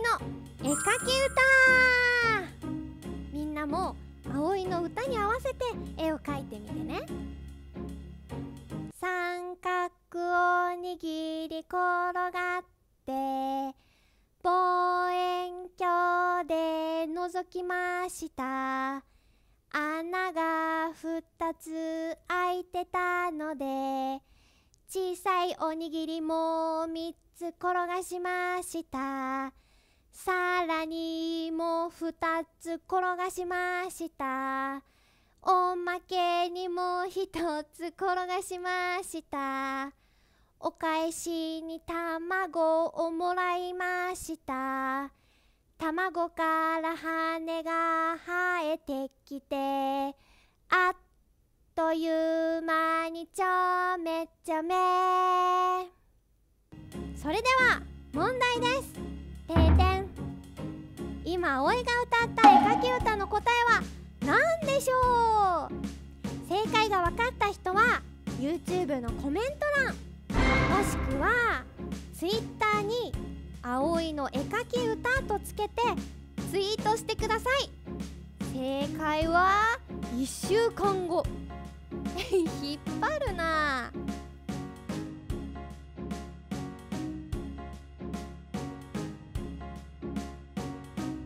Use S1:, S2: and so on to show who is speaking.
S1: の絵描き歌。みんなも葵の歌に合わせて絵を描いてみてね。三角おにぎり転がって望遠鏡で覗きました。穴が2つ開いてたので小さいおにぎりも3つ転がしました。さらにもう2つ転がしました。おまけにもう1つ転がしました。お返しに卵をもらいました。卵から羽が生えてきてあっという間にちょめちょめ。それでは問題です。今葵が歌った絵描き歌の答えは何でしょう？正解が分かった人は YouTube のコメント欄。もしくは Twitter に「葵の絵描き歌」とつけてツイートしてください。正解は1週間後。引っ張る